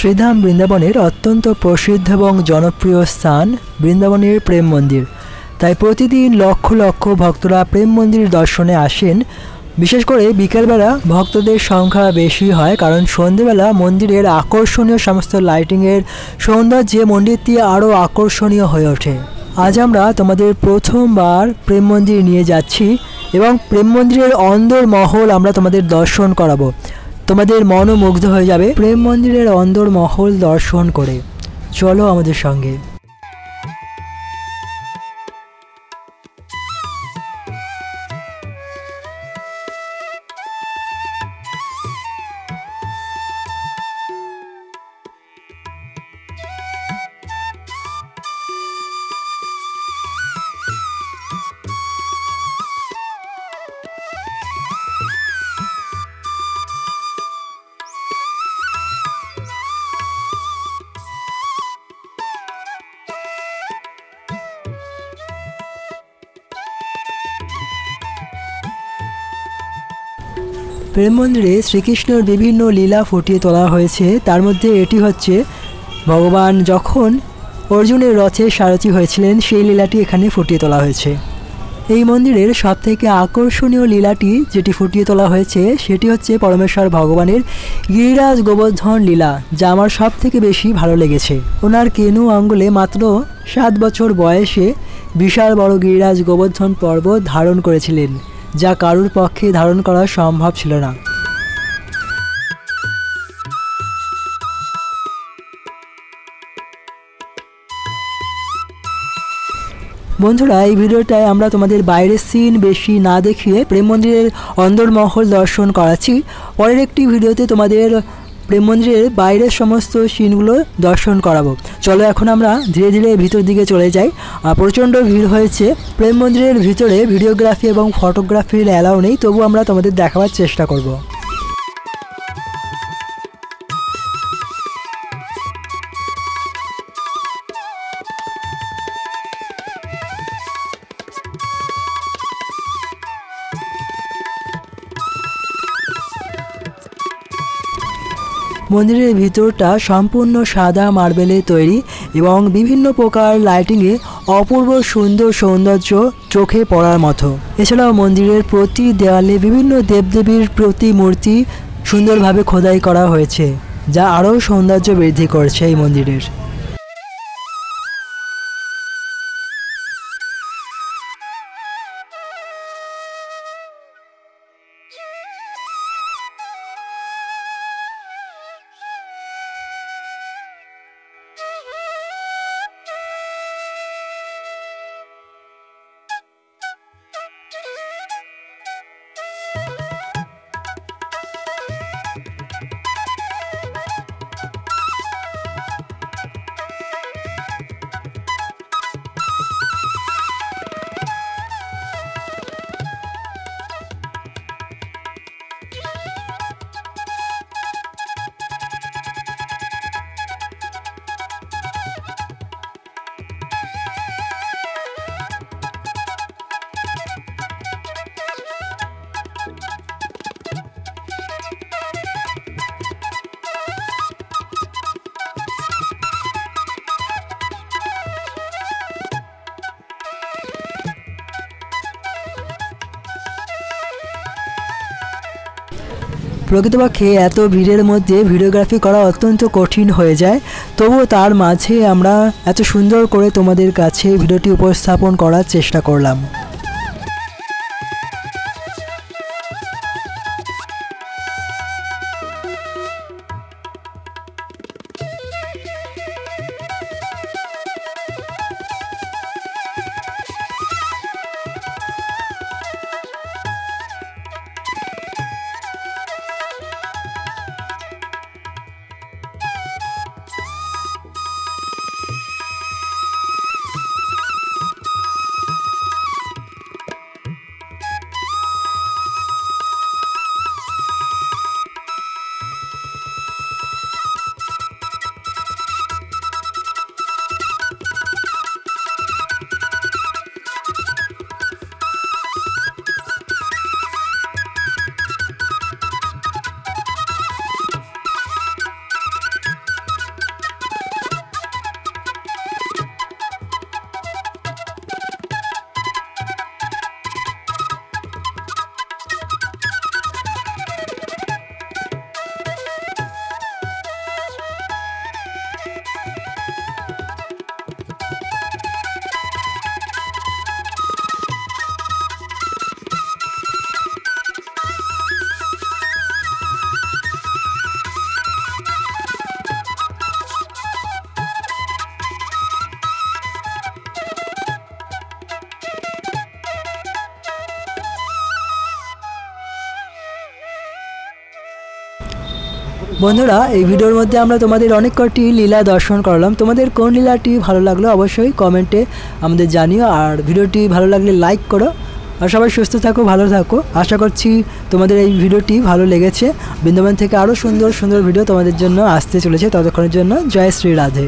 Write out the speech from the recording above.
শ্রীধাম বৃন্দাবনের অত্যন্ত প্রসিদ্ধ এবং জনপ্রিয় স্থান বৃন্দাবনের প্রেম মন্দির। তাই প্রতিদিন লক্ষ লক্ষ ভক্তরা প্রেম মন্দির দর্শনে আসেন। বিশেষ করে বিকেলবেলা ভক্তদের সংখ্যা বেশি হয় কারণ সন্ধেবেলা মন্দিরের আকর্ষণীয় সমস্ত লাইটিংয়ের সৌন্দর্যে মন্দিরটি আরও আকর্ষণীয় হয়ে ওঠে। আজ আমরা তোমাদের প্রথমবার প্রেম মন্দির নিয়ে যাচ্ছি এবং প্রেম মন্দিরের অন্দর মহল আমরা তোমাদের দর্শন করাবো। তোমাদের মনও মুগ্ধ হয়ে যাবে। প্রেম মন্দিরের অন্দর মহল দর্শন করে। চলো আমাদের সঙ্গে। প্রেম মন্দিরে শ্রীকৃষ্ণের বিভিন্ন লীলা ফুটিয়ে তোলা হয়েছে। তার মধ্যে এটি হচ্ছে, ভগবান যখন অর্জুনের রথে সারথি হয়েছিলেন, সেই লীলাটি এখানে ফুটিয়ে তোলা হয়েছে। এই মন্দিরের সবথেকে আকর্ষণীয় লীলাটি যেটি ফুটিয়ে তোলা হয়েছে, সেটি হচ্ছে পরমেশ্বর ভগবানের গিরিরাজ গোবর্ধন লীলা, যা আমার সব থেকে বেশি ভালো লেগেছে। ওনার কেনু আঙ্গুলে মাত্র সাত বছর বয়সে বিশাল বড় গিরিরাজ গোবর্ধন পর্বত ধারণ করেছিলেন। যা কারুর পক্ষে ধারণ করা সম্ভব ছিল না। বন্ধুরা, এই ভিডিওটায় আমরা তোমাদের বাইরের সিন বেশি না দেখিয়ে প্রেম মন্দিরের অন্দরমহল দর্শন করাচ্ছি। পরের একটি ভিডিওতে তোমাদের প্রেম মন্দিরের বাইরের সমস্ত সিনগুলো দর্শন করাবো। চলো এখন আমরা ধীরে ধীরে ভিতর দিকে চলে যাই। প্রচণ্ড ভিড় হয়েছে। প্রেম মন্দিরের ভিতরে ভিডিওগ্রাফি এবং ফটোগ্রাফির অ্যালাউ নেই, তবু আমরা তোমাদের দেখাবার চেষ্টা করব। মন্দিরের ভিতরটা সম্পূর্ণ সাদা মার্বেলে তৈরি এবং বিভিন্ন প্রকার লাইটিংয়ে অপূর্ব সুন্দর সৌন্দর্য চোখে পড়ার মতো। এছাড়াও মন্দিরের প্রতি দেওয়ালে বিভিন্ন দেবদেবীর প্রতিমূর্তি সুন্দরভাবে খোদাই করা হয়েছে, যা আরও সৌন্দর্য বৃদ্ধি করছে এই মন্দিরের। প্রকৃতপক্ষে এত ভিড়ের মধ্যে ভিডিওগ্রাফি করা অত্যন্ত কঠিন হয়ে যায়। তবুও তার মাঝে আমরা এত সুন্দর করে তোমাদের কাছে ভিডিওটি উপস্থাপন করার চেষ্টা করলাম। বন্ধুরা, এই ভিডিওর মধ্যে আমরা তোমাদের অনেক কটি লীলা দর্শন করালাম। তোমাদের কোন লীলাটি ভালো লাগল অবশ্যই কমেন্টে আমাদের জানিও। আর ভিডিওটি ভালো লাগলে লাইক করো। আর সবাই সুস্থ থাকো, ভালো থাকো। আশা করছি তোমাদের এই ভিডিওটি ভালো লেগেছে। বৃন্দাবন থেকে আরও সুন্দর সুন্দর ভিডিও তোমাদের জন্য আসতে চলেছে ততক্ষণের জন্য। জয় শ্রী রাধে।